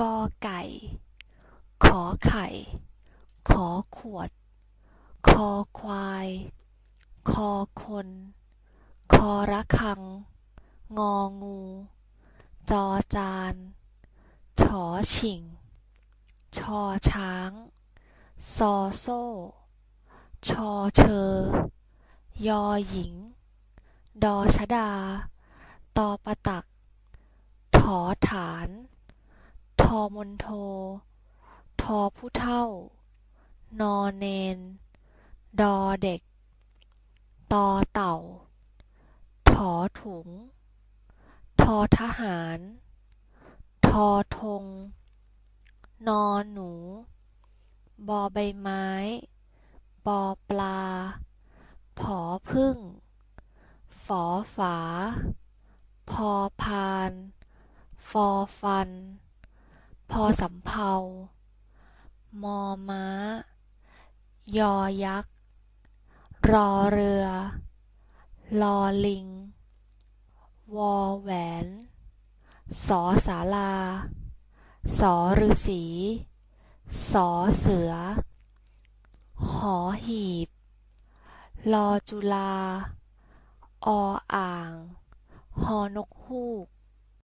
กอไก่ ขอไข่ ขอขวด คอควาย คอคน คอระฆัง งองู จอจาน ฉอฉิง ชอช้าง ซอโซ่ ชอเชอยอหญิง ดอชดา ตอประตัก ถอฐาน ทอมนโท ทอผู้เท่า นอเนน ดอเด็ก ตอเต่า ถอถุง ทอทหาร ทอธง นอหนู บอใบไม้ ปอปลา ผอพึ่ง ฝอฝา พอพาน ฟอฟัน พอสำเภามอม้า ยอยักษ์ รอเรือ ลอลิง วอแหวน สอศาลา สอฤาษีสอเสือ หอหีบ ลอจุฬาออ่างฮอนกฮูก